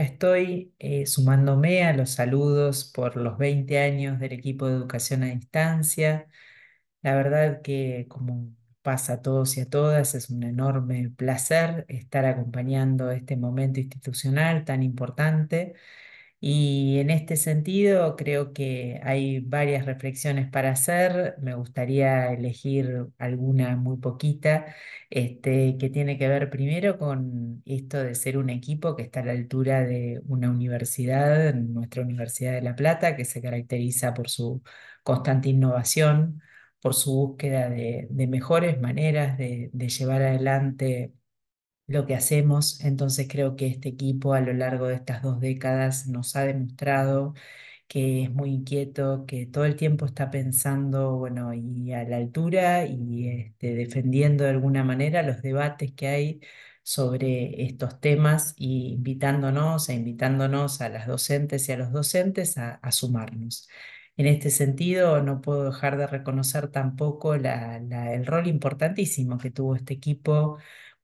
estoy eh, sumándome a los saludos por los 20 años del equipo de educación a distancia. La verdad que como pasa a todos y a todas, es un enorme placer estar acompañando este momento institucional tan importante y en este sentido, creo que hay varias reflexiones para hacer. Me gustaría elegir alguna muy poquita, este, que tiene que ver primero con esto de ser un equipo que está a la altura de una universidad, nuestra Universidad de La Plata, que se caracteriza por su constante innovación, por su búsqueda de, mejores maneras de llevar adelante lo que hacemos. Entonces creo que este equipo a lo largo de estas dos décadas nos ha demostrado que es muy inquieto, que todo el tiempo está pensando, bueno, y a la altura y este, defendiendo de alguna manera los debates que hay sobre estos temas y invitándonos, e invitándonos a las docentes y a los docentes a, a sumarnos. En este sentido, no puedo dejar de reconocer tampoco el rol importantísimo que tuvo este equipo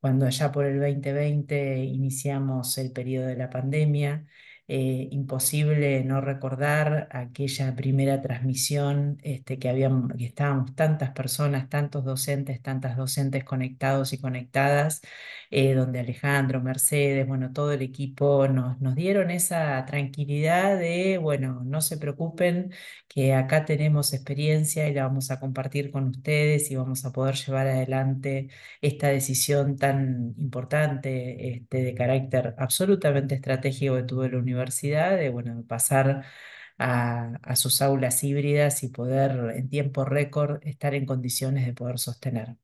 cuando allá por el 2020 iniciamos el periodo de la pandemia. Eh, imposible no recordar aquella primera transmisión este, que, habíamos, que estábamos tantas personas, tantos docentes, tantas docentes conectados y conectadas, eh, donde Alejandro, Mercedes, bueno, todo el equipo nos, nos dieron esa tranquilidad de, bueno, no se preocupen, que acá tenemos experiencia y la vamos a compartir con ustedes y vamos a poder llevar adelante esta decisión tan importante, este, de carácter absolutamente estratégico que tuvo la universidad, de bueno, pasar a, a sus aulas híbridas y poder en tiempo récord estar en condiciones de poder sostener.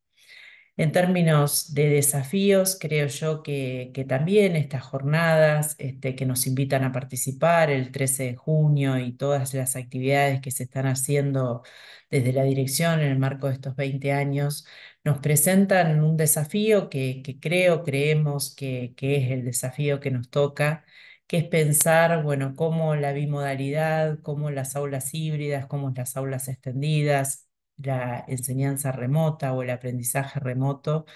En términos de desafíos, creo yo que, que también estas jornadas este, que nos invitan a participar el 13 de junio y todas las actividades que se están haciendo desde la dirección en el marco de estos 20 años, nos presentan un desafío que, que creo, creemos que, que es el desafío que nos toca que es pensar, bueno, cómo la bimodalidad, cómo las aulas híbridas, cómo las aulas extendidas, la enseñanza remota o el aprendizaje remoto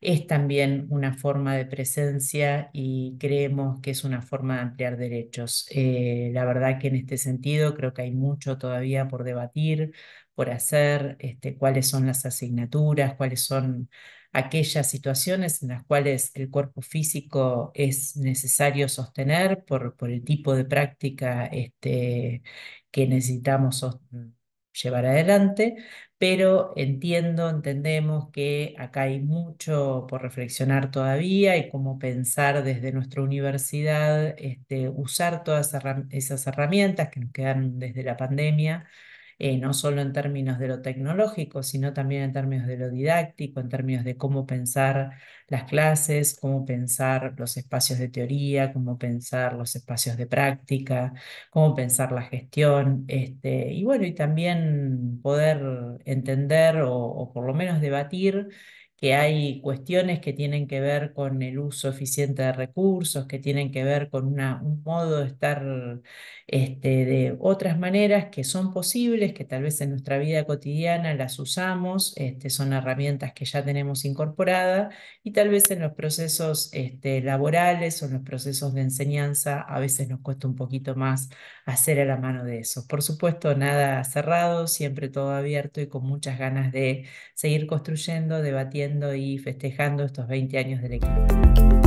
es también una forma de presencia y creemos que es una forma de ampliar derechos. Eh, la verdad que en este sentido creo que hay mucho todavía por debatir, por hacer, este, cuáles son las asignaturas, cuáles son aquellas situaciones en las cuales el cuerpo físico es necesario sostener por, el tipo de práctica este, que necesitamos llevar adelante, pero entiendo, entendemos que acá hay mucho por reflexionar todavía y cómo pensar desde nuestra universidad, este, usar todas esas herramientas que nos quedan desde la pandemia eh, no solo en términos de lo tecnológico, sino también en términos de lo didáctico, en términos de cómo pensar las clases, cómo pensar los espacios de teoría, cómo pensar los espacios de práctica, cómo pensar la gestión, este, y bueno, y también poder entender o, o por lo menos debatir que hay cuestiones que tienen que ver con el uso eficiente de recursos, que tienen que ver con una, un modo de estar este, de otras maneras que son posibles, que tal vez en nuestra vida cotidiana las usamos, este, son herramientas que ya tenemos incorporadas y tal vez en los procesos este, laborales o en los procesos de enseñanza a veces nos cuesta un poquito más hacer a la mano de eso. Por supuesto, nada cerrado, siempre todo abierto y con muchas ganas de seguir construyendo, debatiendo y festejando estos 20 años del equipo.